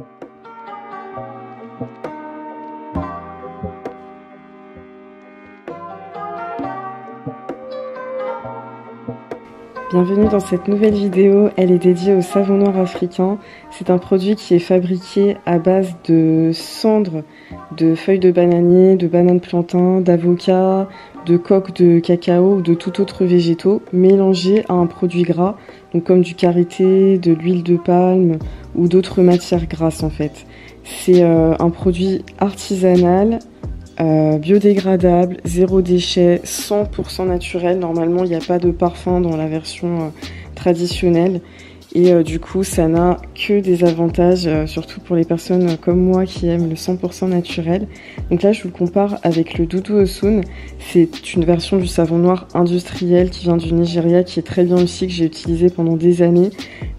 Thank you. Bienvenue dans cette nouvelle vidéo, elle est dédiée au savon noir africain. C'est un produit qui est fabriqué à base de cendres de feuilles de bananier, de bananes plantain, d'avocat, de coque de cacao ou de tout autre végétaux mélangés à un produit gras, donc comme du karité, de l'huile de palme ou d'autres matières grasses en fait. C'est euh, un produit artisanal euh, biodégradable, zéro déchet, 100% naturel. Normalement, il n'y a pas de parfum dans la version euh, traditionnelle. Et euh, du coup, ça n'a que des avantages, surtout pour les personnes comme moi qui aiment le 100% naturel. Donc là, je vous le compare avec le Doudou Osun. C'est une version du savon noir industriel qui vient du Nigeria, qui est très bien aussi, que j'ai utilisé pendant des années.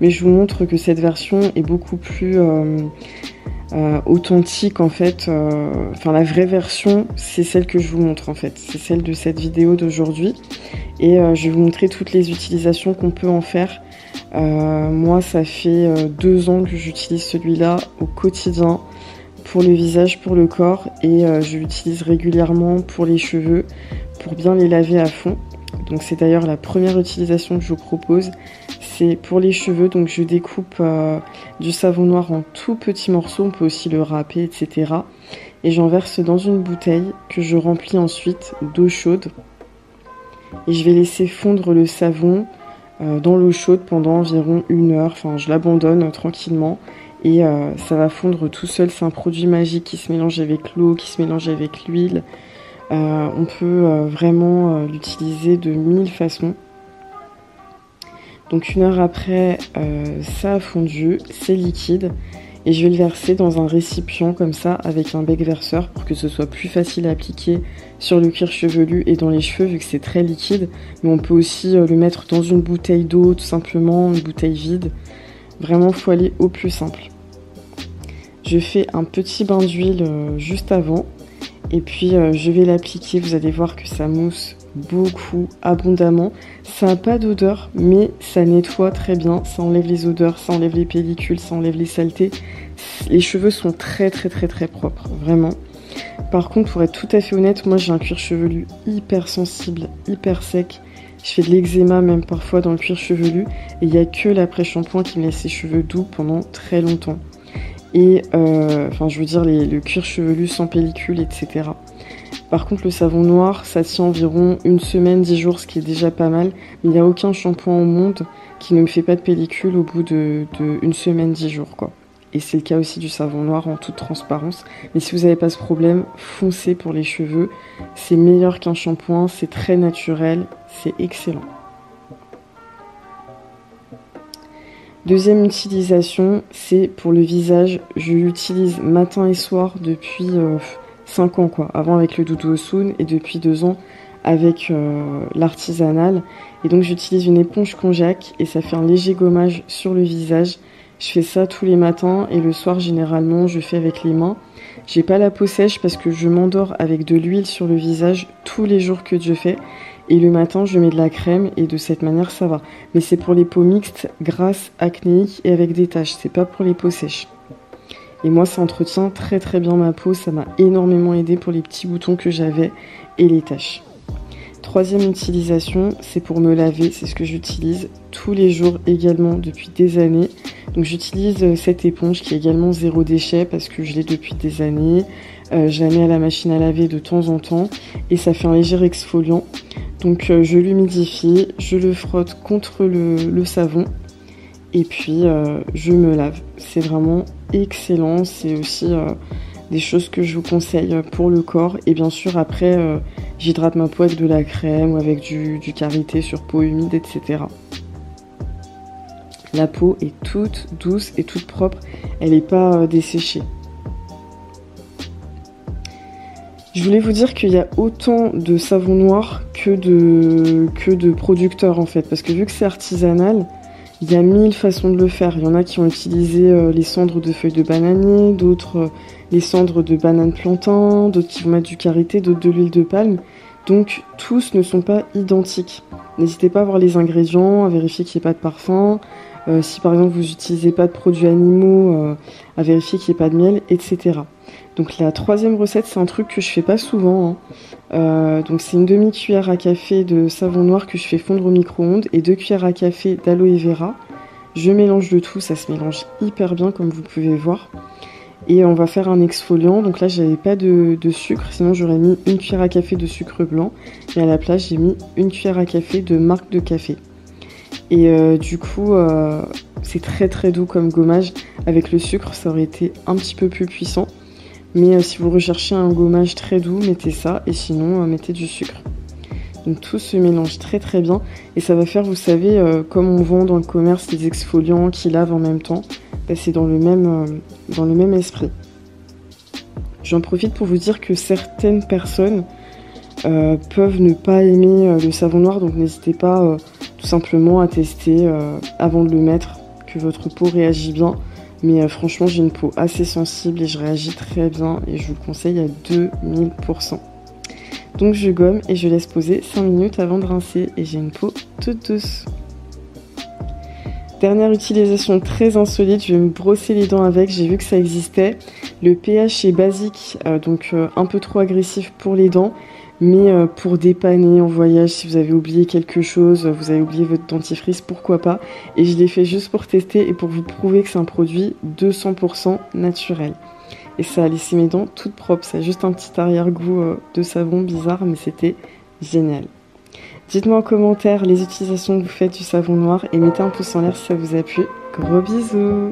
Mais je vous montre que cette version est beaucoup plus euh, authentique en fait. Euh, enfin la vraie version, c'est celle que je vous montre en fait. C'est celle de cette vidéo d'aujourd'hui. Et euh, je vais vous montrer toutes les utilisations qu'on peut en faire. moi, ça fait deux ans que j'utilise celui-là au quotidien pour le visage, pour le corps, et je l'utilise régulièrement pour les cheveux, pour bien les laver à fond. Donc c'est d'ailleurs la première utilisation que je vous propose. C'est pour les cheveux, donc je découpe euh, du savon noir en tout petits morceaux, on peut aussi le râper, etc. Et j'en verse dans une bouteille que je remplis ensuite d'eau chaude. Et je vais laisser fondre le savon euh, dans l'eau chaude pendant environ une heure. Enfin, je l'abandonne euh, tranquillement et ça va fondre tout seul. C'est un produit magique qui se mélange avec l'eau, qui se mélange avec l'huile. Euh, on peut euh, vraiment euh, l'utiliser de mille façons. Donc une heure après, ça a fondu, c'est liquide. Et je vais le verser dans un récipient comme ça avec un bec verseur pour que ce soit plus facile à appliquer sur le cuir chevelu et dans les cheveux vu que c'est très liquide. Mais on peut aussi le mettre dans une bouteille d'eau tout simplement, une bouteille vide. Vraiment, faut aller au plus simple. Je fais un petit bain d'huile juste avant et puis euh, je vais l'appliquer, vous allez voir que ça mousse beaucoup, abondamment. Ça n'a pas d'odeur, mais ça nettoie très bien, ça enlève les odeurs, ça enlève les pellicules, ça enlève les saletés. Les cheveux sont très très très très propres, vraiment. Par contre, pour être tout à fait honnête, moi j'ai un cuir chevelu hyper sensible, hyper sec. Je fais de l'eczéma même parfois dans le cuir chevelu et il n'y a que l'après-shampoing qui me laisse les cheveux doux pendant très longtemps et euh, enfin je veux dire le cuir chevelu sans pellicule, etc. Par contre, le savon noir, ça tient environ une semaine, dix jours, ce qui est déjà pas mal. Mais il n'y a aucun shampoing au monde qui ne me fait pas de pellicule au bout de, une semaine, dix jours, quoi. Et c'est le cas aussi du savon noir en toute transparence. Mais si vous n'avez pas ce problème, foncez pour les cheveux. C'est meilleur qu'un shampoing, c'est très naturel, c'est excellent. Deuxième utilisation, c'est pour le visage. Je l'utilise matin et soir depuis 5 euh, ans, quoi. Avant avec le Doudou Osun et depuis 2 ans avec euh, l'artisanal. Et donc j'utilise une éponge konjac et ça fait un léger gommage sur le visage. Je fais ça tous les matins et le soir généralement je fais avec les mains. J'ai pas la peau sèche parce que je m'endors avec de l'huile sur le visage tous les jours que je fais. Et le matin, je mets de la crème et de cette manière, ça va. Mais c'est pour les peaux mixtes, grasses, acnéiques et avec des taches. C'est pas pour les peaux sèches. Et moi, ça entretient très très bien ma peau. Ça m'a énormément aidé pour les petits boutons que j'avais et les taches. Troisième utilisation, c'est pour me laver. C'est ce que j'utilise tous les jours également depuis des années. Donc j'utilise euh, cette éponge qui est également zéro déchet parce que je l'ai depuis des années. Euh, je la mets à la machine à laver de temps en temps et ça fait un léger exfoliant. Donc euh, je l'humidifie, je le frotte contre le, savon et puis euh, je me lave. C'est vraiment excellent, c'est aussi des choses que je vous conseille pour le corps et bien sûr après j'hydrate ma peau avec de la crème ou avec du, du karité sur peau humide etc. La peau est toute douce et toute propre, elle n'est pas desséchée. Je voulais vous dire qu'il y a autant de savon noir que de, que de producteurs en fait, parce que vu que c'est artisanal, il y a mille façons de le faire. Il y en a qui ont utilisé euh, les cendres de feuilles de bananier, d'autres euh, les cendres de banane plantain, d'autres qui vont mettre du karité, d'autres de l'huile de palme. Donc tous ne sont pas identiques. N'hésitez pas à voir les ingrédients, à vérifier qu'il n'y ait pas de parfum. Euh, si par exemple vous n'utilisez pas de produits animaux, à vérifier qu'il n'y ait pas de miel, etc. Donc la troisième recette, c'est un truc que je fais pas souvent. Hein. Euh, donc c'est une demi-cuillère à café de savon noir que je fais fondre au micro-ondes et deux cuillères à café d'aloe vera. Je mélange le tout, ça se mélange hyper bien comme vous pouvez voir. Et on va faire un exfoliant. Donc là, j'avais pas de, sucre, sinon j'aurais mis une cuillère à café de sucre blanc. Et à la place, j'ai mis une cuillère à café de marque de café. Et euh, du coup, euh, c'est très très doux comme gommage. Avec le sucre, ça aurait été un petit peu plus puissant. Mais euh, si vous recherchez un gommage très doux, mettez ça. Et sinon, mettez du sucre. Donc tout se mélange très très bien. Et ça va faire, vous savez, comme on vend dans le commerce des exfoliants qui lavent en même temps c'est dans le même, euh, dans le même esprit. J'en profite pour vous dire que certaines personnes euh, peuvent ne pas aimer euh, le savon noir, donc n'hésitez pas tout simplement à tester avant de le mettre, que votre peau réagit bien. Mais franchement, j'ai une peau assez sensible et je réagis très bien et je vous le conseille à 2000%. Donc je gomme et je laisse poser 5 minutes avant de rincer et j'ai une peau toute douce. Dernière utilisation très insolite, je vais me brosser les dents avec, j'ai vu que ça existait. Le pH est basique, euh, donc euh, un peu trop agressif pour les dents, mais euh, pour dépanner en voyage, si vous avez oublié quelque chose, vous avez oublié votre dentifrice, pourquoi pas. Et je l'ai fait juste pour tester et pour vous prouver que c'est un produit 200% naturel. Et ça a laissé mes dents toutes propres, ça a juste un petit arrière-goût de savon bizarre, mais c'était génial. Dites-moi en commentaire les utilisations que vous faites du savon noir et mettez un pouce en l'air si ça vous a plu. Gros bisous